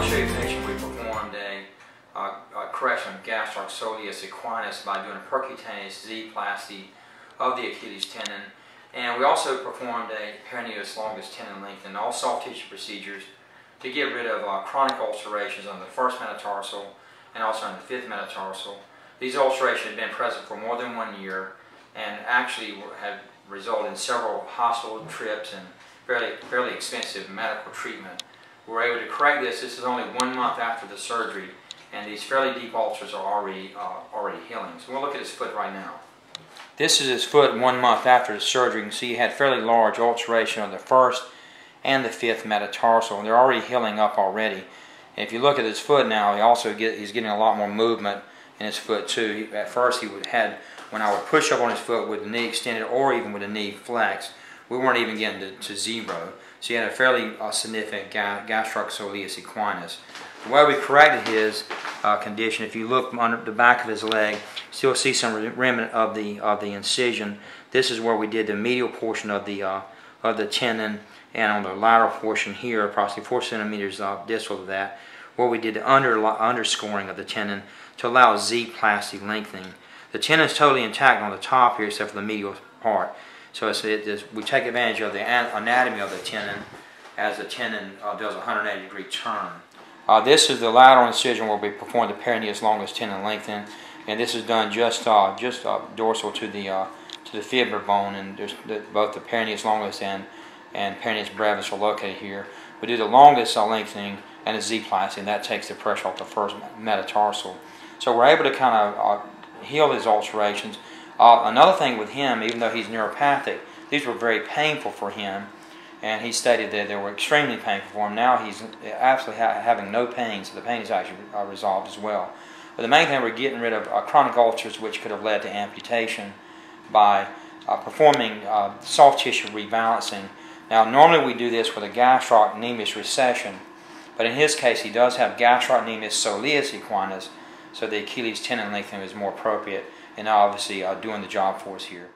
want to show you a patient we performed a, uh, a correction of gastrocsoleus equinus by doing a percutaneous Z-plasty of the Achilles tendon. And we also performed a peroneus longus tendon lengthening, all soft tissue procedures to get rid of uh, chronic ulcerations on the first metatarsal and also on the fifth metatarsal. These ulcerations have been present for more than one year and actually have resulted in several hospital trips and fairly, fairly expensive medical treatment. We were able to correct this. This is only one month after the surgery and these fairly deep ulcers are already, uh, already healing. So we'll look at his foot right now. This is his foot one month after the surgery. You can see he had fairly large ulceration on the first and the fifth metatarsal, and they're already healing up already. And if you look at his foot now, he also get, he's getting a lot more movement in his foot too. He, at first, he would had when I would push up on his foot with the knee extended or even with the knee flexed, we weren't even getting to, to zero. So he had a fairly uh, significant ga gastroc soleus equinus. The way we corrected his uh, condition, if you look under the back of his leg, still see some remnant of the of the incision. This is where we did the medial portion of the uh, of the tendon, and on the lateral portion here, approximately four centimeters uh, distal to that, where we did the under underscoring of the tendon to allow Z-plasty lengthening. The tendon is totally intact on the top here, except for the medial part. So it's, we take advantage of the anatomy of the tendon as the tendon uh, does a 180 degree turn. Uh, this is the lateral incision where we perform the peroneus longus tendon lengthening, and this is done just uh, just dorsal to the uh, to the fibula bone, and the, both the peroneus longus and and peroneus brevis are located here. We do the longus uh, lengthening and the Z-plasty, and that takes the pressure off the first metatarsal. So we're able to kind of uh, heal these ulcerations. Another thing with him, even though he's neuropathic, these were very painful for him and he stated that they were extremely painful for him. Now he's absolutely ha having no pain, so the pain is actually uh, resolved as well. But the main thing, we're getting rid of uh, chronic ulcers, which could have led to amputation by uh, performing uh, soft tissue rebalancing. Now, normally we do this with a gastrocnemius recession, but in his case, he does have gastrocnemius soleus equinus, so the Achilles tendon lengthening is more appropriate, and obviously uh, doing the job for us here.